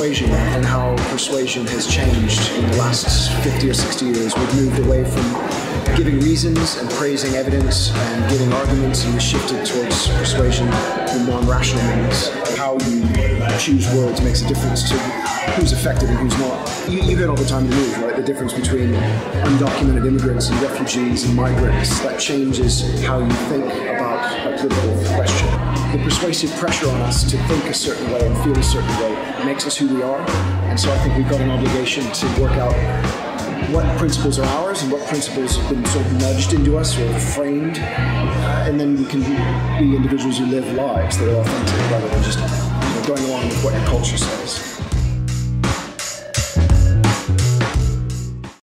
persuasion and how persuasion has changed in the last 50 or 60 years. We've moved away from giving reasons and praising evidence and giving arguments and we shifted towards persuasion in non-rational means. How you choose words makes a difference to who's affected and who's not. You, you hear all the time in the news, right? The difference between undocumented immigrants and refugees and migrants. That changes how you think about a political question. The persuasive pressure on us to think a certain way and feel a certain way makes us who we are. And so I think we've got an obligation to work out what principles are ours and what principles have been sort of nudged into us or framed. Uh, and then we can be individuals who live lives that are authentic rather than just you know, going along with what your culture says.